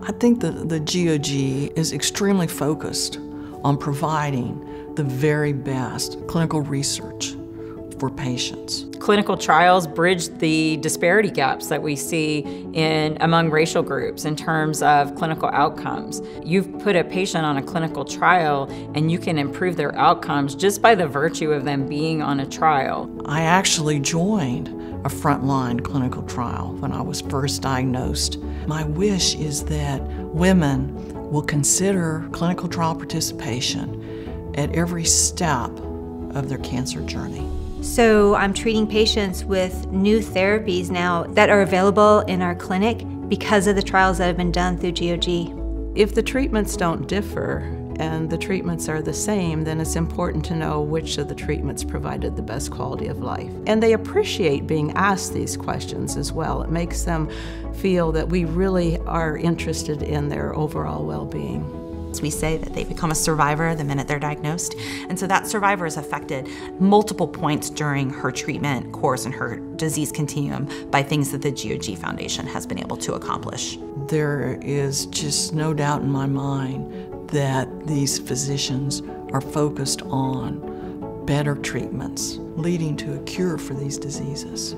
I think that the GOG is extremely focused on providing the very best clinical research for patients. Clinical trials bridge the disparity gaps that we see in among racial groups in terms of clinical outcomes. You've put a patient on a clinical trial and you can improve their outcomes just by the virtue of them being on a trial. I actually joined a frontline clinical trial when I was first diagnosed. My wish is that women will consider clinical trial participation at every step of their cancer journey. So I'm treating patients with new therapies now that are available in our clinic because of the trials that have been done through GOG. If the treatments don't differ, and the treatments are the same, then it's important to know which of the treatments provided the best quality of life. And they appreciate being asked these questions as well. It makes them feel that we really are interested in their overall well-being. We say that they become a survivor the minute they're diagnosed. And so that survivor is affected multiple points during her treatment course and her disease continuum by things that the GOG Foundation has been able to accomplish. There is just no doubt in my mind that these physicians are focused on better treatments leading to a cure for these diseases.